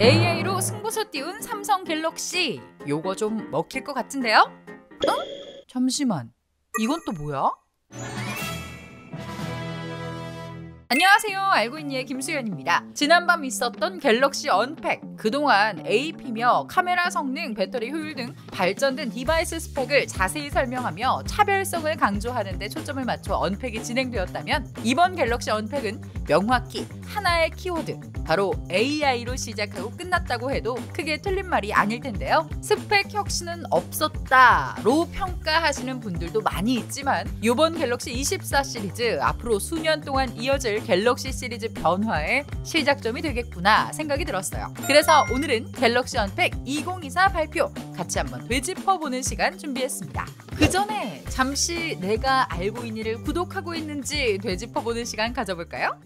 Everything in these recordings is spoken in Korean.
AI로 승부수 띄운 삼성 갤럭시 요거 좀 먹힐 것 같은데요? 어? 잠시만 이건 또 뭐야? 안녕하세요. 알고 있니의 김수현입니다. 지난밤 있었던 갤럭시 언팩. 그동안 AP며 카메라 성능, 배터리 효율 등 발전된 device 스펙을 자세히 설명하며 차별성을 강조하는 데 초점을 맞춰 언팩이 진행되었다면 이번 갤럭시 언팩은 명확히 하나의 키워드, 바로 AI로 시작하고 끝났다고 해도 크게 틀린 말이 아닐 텐데요. 스펙 혁신은 없었다로 평가하시는 분들도 많이 있지만 이번 갤럭시 24 시리즈 앞으로 수년 동안 이어질 갤럭시 시리즈 변화의 시작점이 되겠구나 생각이 들었어요. 그래서 오늘은 갤럭시 언팩 2024 발표 같이 한번 되짚어보는 시간 준비했습니다. 그 전에 잠시 내가 알고 있니를 구독하고 있는지 되짚어보는 시간 가져볼까요?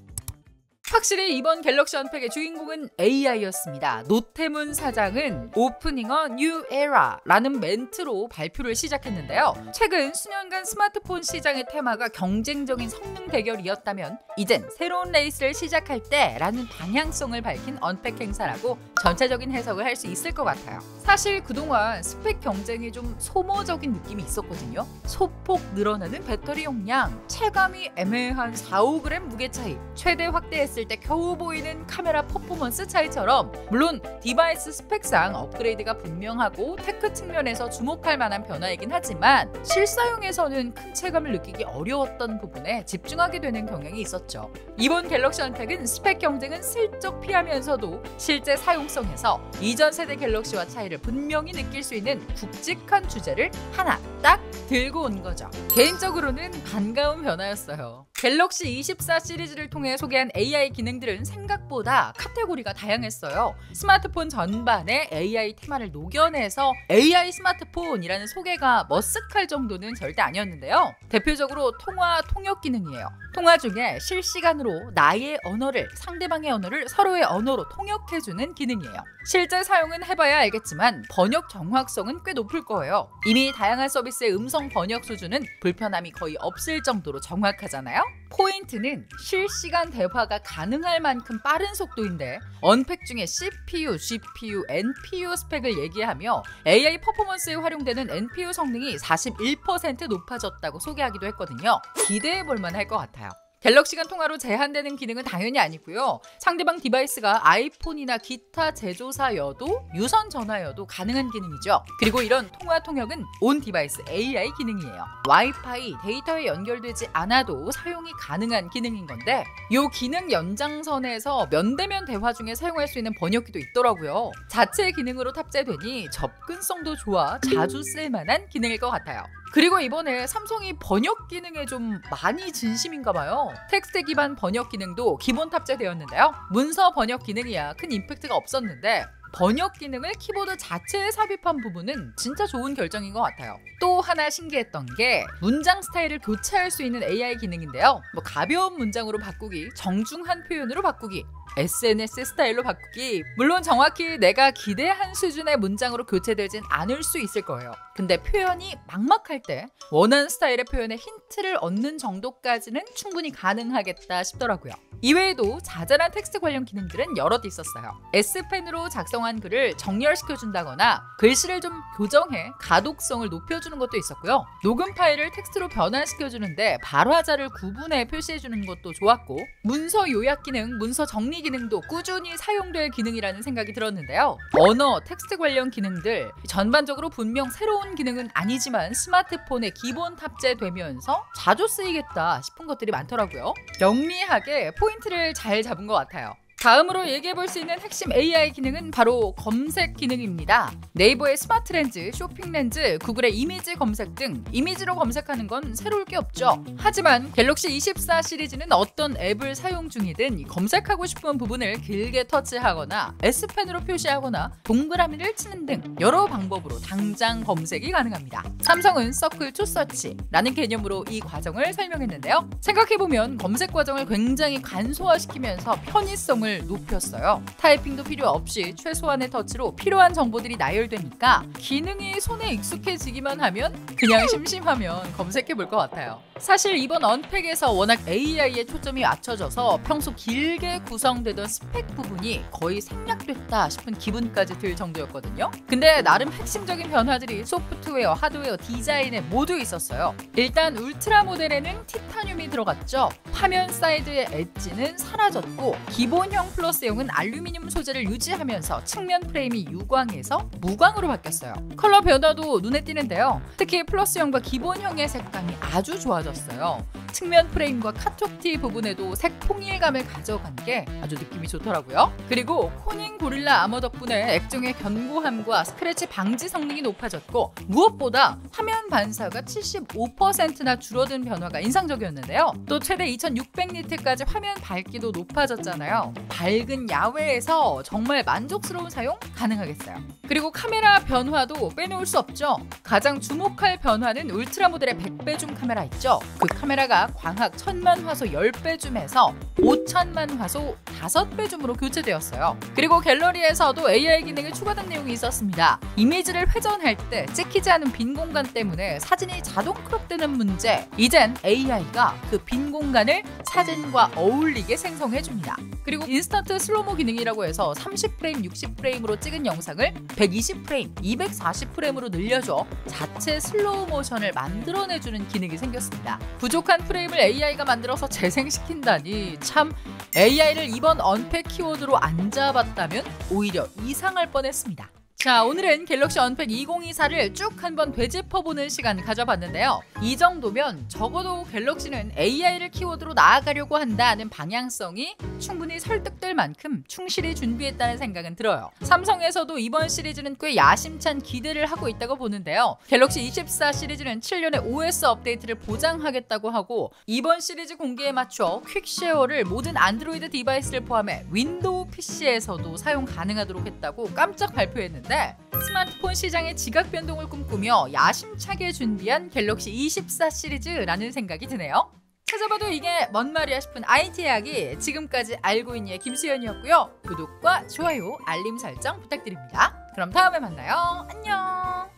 확실히 이번 갤럭시 언팩의 주인공은 AI였습니다. 노태문 사장은 opening a new era라는 멘트로 발표를 시작했는데요. 최근 수년간 스마트폰 시장의 테마가 경쟁적인 성능 대결이었다면 이젠 새로운 레이스를 시작할 때라는 방향성을 밝힌 언팩 행사라고 전체적인 해석을 할 수 있을 것 같아요. 사실 그동안 스펙 경쟁이 좀 소모적인 느낌이 있었거든요. 소폭 늘어나는 배터리 용량, 체감이 애매한 4, 5g 무게 차이, 최대 확대했 을 때 겨우 보이는 카메라 퍼포먼스 차이처럼 물론 device 스펙상 업그레이드가 분명하고 tech 측면에서 주목할 만한 변화이긴 하지만 실사용에서는 큰 체감을 느끼기 어려웠던 부분에 집중하게 되는 경향이 있었죠. 이번 갤럭시 언팩은 스펙 경쟁은 슬쩍 피하면서도 실제 사용성에서 이전 세대 갤럭시와 차이를 분명히 느낄 수 있는 굵직한 주제를 하나 딱 들고 온 거죠. 개인적으로는 반가운 변화였어요. 갤럭시 24 시리즈를 통해 소개한 AI 기능들은 생각보다 카테고리가 다양했어요. 스마트폰 전반에 AI 테마를 녹여내서 AI 스마트폰이라는 소개가 머쓱할 정도는 절대 아니었는데요. 대표적으로 통화 통역 기능이에요. 통화 중에 실시간으로 나의 언어를 상대방의 언어를 서로의 언어로 통역해주는 기능이에요. 실제 사용은 해봐야 알겠지만 번역 정확성은 꽤 높을 거예요. 이미 다양한 서비스의 음성 번역 수준은 불편함이 거의 없을 정도로 정확하잖아요. 포인트는 실시간 대화가 가능할 만큼 빠른 속도인데 언팩 중에 CPU, GPU, NPU 스펙을 얘기하며 AI 퍼포먼스에 활용되는 NPU 성능이 41% 높아졌다고 소개하기도 했거든요. 기대해 볼 만할 것 같아요. 갤럭시 간 통화로 제한되는 기능은 당연히 아니고요. 상대방 device가 아이폰이나 기타 제조사여도 유선 전화여도 가능한 기능이죠. 그리고 이런 통화 통역은 on device AI 기능이에요. 와이파이 데이터에 연결되지 않아도 사용이 가능한 기능인 건데 이 기능 연장선에서 면대면 대화 중에 사용할 수 있는 번역기도 있더라고요. 자체 기능으로 탑재되니 접근성도 좋아 자주 쓸만한 기능일 것 같아요. 그리고 이번에 삼성이 번역 기능에 좀 많이 진심인가 봐요. 텍스트 기반 번역 기능도 기본 탑재되었는데요. 문서 번역 기능이야 큰 임팩트가 없었는데 번역 기능을 키보드 자체에 삽입한 부분은 진짜 좋은 결정인 것 같아요. 또 하나 신기했던 게 문장 스타일을 교체할 수 있는 AI 기능인데요. 뭐 가벼운 문장으로 바꾸기, 정중한 표현으로 바꾸기, SNS 스타일로 바꾸기 물론 정확히 내가 기대한 수준의 문장으로 교체되진 않을 수 있을 거예요. 근데 표현이 막막할 때 원하는 스타일의 표현에 힌트를 얻는 정도까지는 충분히 가능하겠다 싶더라고요. 이외에도 자잘한 텍스트 관련 기능들은 여럿 있었어요. S펜으로 작성한 글을 정렬시켜준다거나 글씨를 좀 교정해 가독성을 높여주는 것도 있었고요. 녹음 파일을 텍스트로 변환시켜주는데 발화자를 구분해 표시해주는 것도 좋았고 문서 요약 기능, 문서 정리 기능도 꾸준히 사용될 기능이라는 생각이 들었는데요. 언어, 텍스트 관련 기능들 전반적으로 분명 새로운 기능은 아니지만 스마트폰에 기본 탑재되면서 자주 쓰이겠다 싶은 것들이 많더라고요. 영리하게 포인트 를 잘 잡은 것 같아요. 다음으로 얘기해 볼 수 있는 핵심 AI 기능은 바로 검색 기능입니다. 네이버의 스마트 렌즈, 쇼핑 렌즈, 구글의 이미지 검색 등 이미지로 검색하는 건 새로울 게 없죠. 하지만 갤럭시 24 시리즈는 어떤 앱을 사용 중이든 검색하고 싶은 부분을 길게 터치하거나 S펜으로 표시하거나 동그라미를 치는 등 여러 방법으로 당장 검색이 가능합니다. 삼성은 circle to search라는 개념으로 이 과정을 설명했는데요. 생각해보면 검색 과정을 굉장히 간소화시키면서 편의성을 성능을 높였어요. 타이핑도 필요 없이 최소한의 터치로 필요한 정보들이 나열되니까 기능이 손에 익숙해지기만 하면 그냥 심심하면 검색해 볼 것 같아요. 사실 이번 언팩에서 워낙 AI에 초점이 맞춰져서 평소 길게 구성되던 스펙 부분이 거의 생략됐다 싶은 기분까지 들 정도였거든요. 근데 나름 핵심적인 변화들이 소프트웨어, 하드웨어, 디자인에 모두 있었어요. 일단 울트라 모델에는 티타늄이 들어갔죠. 화면 사이드의 엣지는 사라졌고 기본형 플러스형은 알루미늄 소재를 유지하면서 측면 프레임이 유광에서 무광으로 바뀌었어요. 컬러 변화도 눈에 띄는데요. 특히 플러스형과 기본형의 색감이 아주 좋아졌어요. 측면 프레임과 카툭튀 부분에도 색 통일감을 가져간 게 아주 느낌이 좋더라고요. 그리고 코닝 고릴라 아머 덕분에 액정의 견고함과 스크래치 방지 성능이 높아졌고 무엇보다 화면 반사가 75%나 줄어든 변화가 인상적이었는데요. 또 최대 2600니트까지 화면 밝기도 높아졌잖아요. 밝은 야외에서 정말 만족스러운 사용 가능하겠어요. 그리고 카메라 변화도 빼놓을 수 없죠. 가장 주목할 변화는 울트라 모델의 100배 줌 카메라 있죠. 그 카메라가 광학 1000만 화소 10배 줌에서 5000만 화소 5배 줌으로 교체되었어요. 그리고 갤러리에서도 AI 기능이 추가된 내용이 있었습니다. 이미지를 회전할 때 찍히지 않은 빈 공간 때문에 사진이 자동 크롭되는 문제. 이젠 AI가 그 빈 공간을 사진과 어울리게 생성해줍니다. 그리고 instant slow-mo 기능이라고 해서 30프레임, 60프레임으로 찍은 영상을 120프레임, 240프레임으로 늘려줘 자체 슬로우 모션을 만들어내주는 기능이 생겼습니다. 부족한 프레임을 AI가 만들어서 재생시킨다니 참 AI를 이번 언팩 키워드로 안 잡았다면 오히려 이상할 뻔했습니다. 자, 오늘은 갤럭시 언팩 2024를 쭉 한번 되짚어보는 시간 가져봤는데요. 이 정도면 적어도 갤럭시는 AI를 키워드로 나아가려고 한다는 방향성이 충분히 설득될 만큼 충실히 준비했다는 생각은 들어요. 삼성에서도 이번 시리즈는 꽤 야심찬 기대를 하고 있다고 보는데요. 갤럭시 24 시리즈는 7년의 OS 업데이트를 보장하겠다고 하고 이번 시리즈 공개에 맞춰 Quick Share를 모든 안드로이드 디바이스를 포함해 윈도우 PC에서도 사용 가능하도록 했다고 깜짝 발표했는데 있는데 스마트폰 시장의 지각 변동을 꿈꾸며 야심차게 준비한 갤럭시 24 시리즈라는 생각이 드네요. 찾아봐도 이게 뭔 말이야 싶은 IT 이야기 지금까지 알고 있니의 김수현이었고요. 구독과 좋아요, 알림 설정 부탁드립니다. 그럼 다음에 만나요. 안녕.